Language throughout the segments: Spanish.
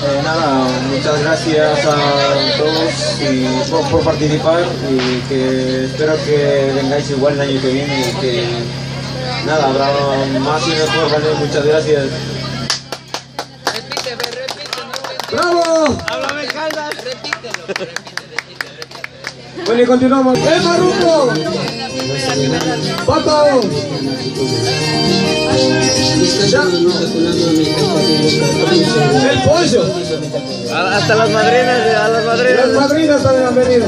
Eh, nada, muchas gracias a todos y por, por participar y que espero que vengáis igual el año que viene y que nada, habrá más y mejor, ¿vale? Muchas gracias. ¡Bravo! Háblame, Caldas. Bueno, y continuamos. ¡Eh, Marruco! Ya. ¡El pollo! Hasta las madrinas, a las Las madrinas. madrinas también han venido.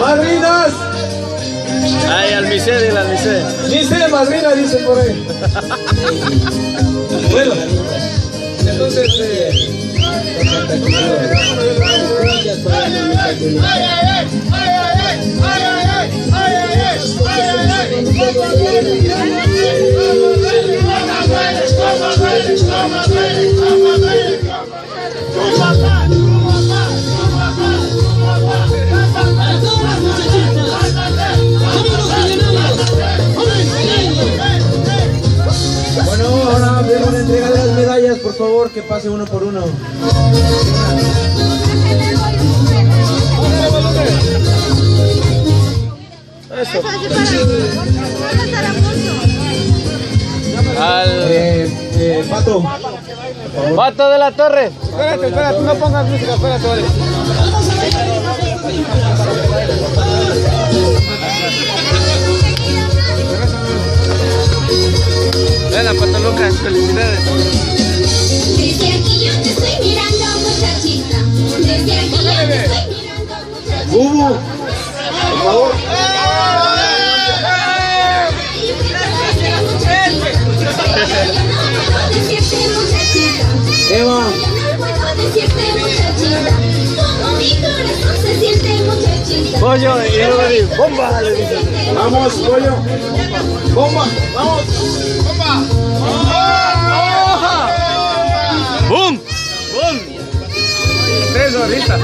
¡Madrinas! Ay, al Misé, dile al Misé. Dice madrina, dice por ahí. Bueno, entonces eh, gracias para la Como dueles, como dueles, como dueles, como dueles. Pase uno por uno. Al Eh, eh, Pato, Pato de la Torre. Espérate, espérate, no pongas música, espérate, vale. Venga, Pato Lucas, felicidades. Desde aquí yo te estoy mirando, muchachita. Desde aquí yo te estoy mirando, muchachita. Bubu, por favor. Eva. Pollo, y bomba, le dice. vamos, pollo. Bomba, vamos. Tres horitas.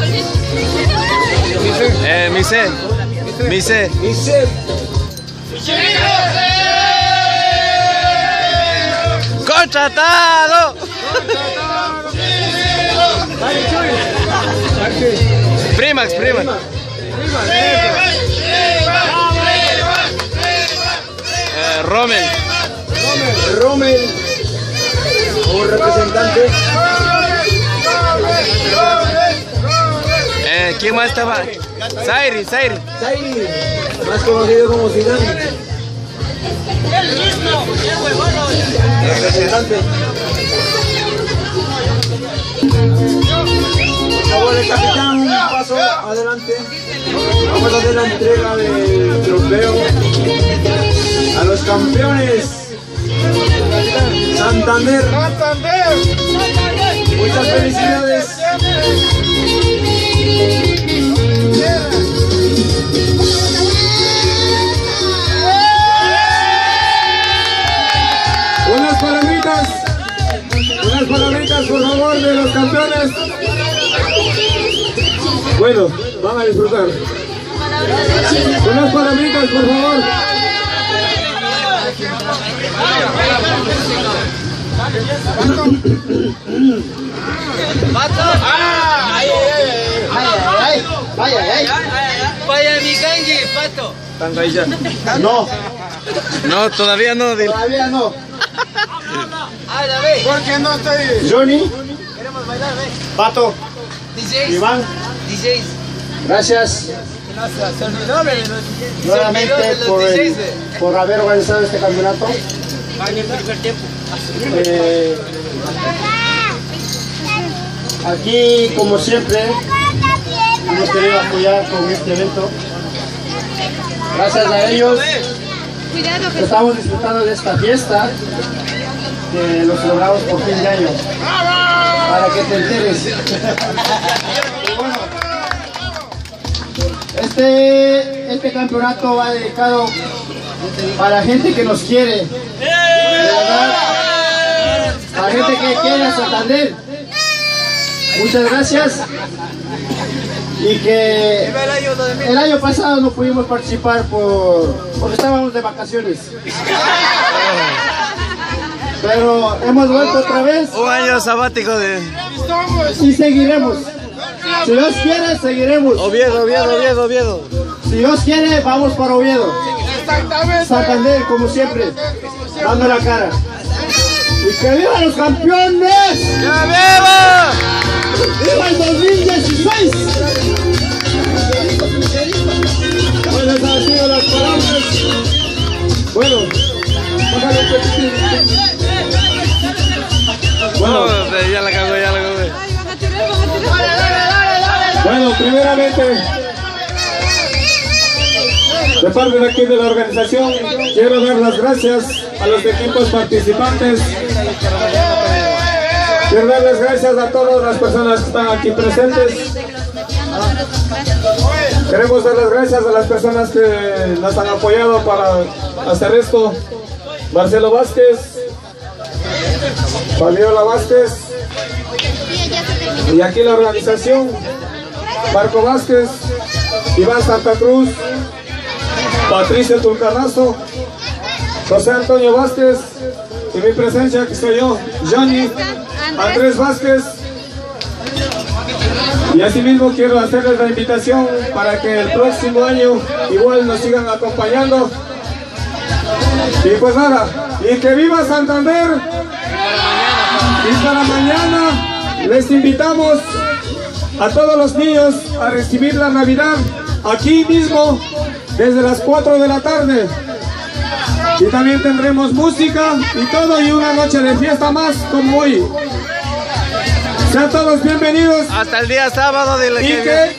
Eh, Misé. Misé. Y se... ¡Contratado! Primax, Primax. Eh, Rommel. Rommel, como representante. ¿Quién más estaba? Zairi, Zairi. Zairi, más conocido como Zidane. Representante. Por favor, el capitán, un paso adelante. Vamos a hacer la entrega del trofeo a los campeones. Santander. Muchas felicidades. Por favor, de los campeones. Bueno, van a disfrutar. Unas palomitas, por favor. Vaya mi gangue, pato. No, No, todavía no. todavía no. ¿Por qué no estoy? Johnny. Pato. Iván. Gracias nuevamente por, el- por haber organizado este campeonato. Eh, aquí, como siempre, hemos querido apoyar con este evento. Gracias a ellos estamos disfrutando de esta fiesta que lo celebramos por fin de año. Para que te enteres. Bueno, este, este campeonato va dedicado para gente que nos quiere. Para gente que quiere a Santander. Muchas gracias. Y que el año pasado no pudimos participar por, porque estábamos de vacaciones. Pero hemos vuelto otra vez Un año sabático de y seguiremos. Si Dios quiere, seguiremos. Oviedo, Oviedo, Oviedo, Oviedo. Si Dios quiere, vamos para Oviedo. Santander, como siempre, dando la cara. ¡Y que vivan los campeones! ¡Ya viva! ¡Viva el 2016! Bueno, esas han sido las palabras. Bueno, bájale un poquitín. Bueno, ya la cago, ya la cago. Bueno, primeramente, de parte de aquí de la organización, quiero dar las gracias a los equipos participantes. Quiero dar las gracias a todas las personas que están aquí presentes. Queremos dar las gracias a las personas que nos han apoyado para hacer esto. Marcelo Vázquez, Fabiola Vázquez, y aquí la organización, Marco Vázquez, Iván Santa Cruz, Patricia Tulcanazo, José Antonio Vázquez, y mi presencia que soy yo, Johnny, Andrés Vázquez. Y asimismo quiero hacerles la invitación para que el próximo año igual nos sigan acompañando. Y pues nada, y que viva Santander. Y para mañana les invitamos a todos los niños a recibir la Navidad aquí mismo desde las 4 de la tarde. Y también tendremos música y todo y una noche de fiesta más como hoy. Sean todos bienvenidos Hasta el día sábado, dile y que que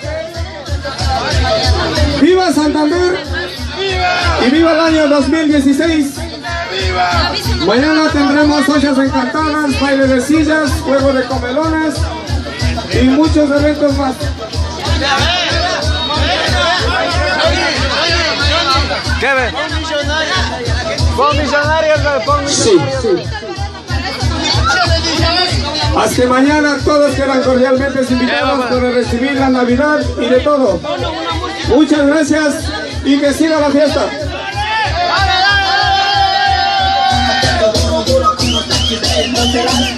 viva Santander y viva el año 2016. Mañana tendremos ollas encantadas, baile de sillas, juego de comelones y muchos eventos más. ¿Qué ve? Pon millonarios, pon millonarios. Hasta mañana todos quedan cordialmente invitados para recibir la Navidad y de todo. Muchas gracias y que siga la fiesta. Hasta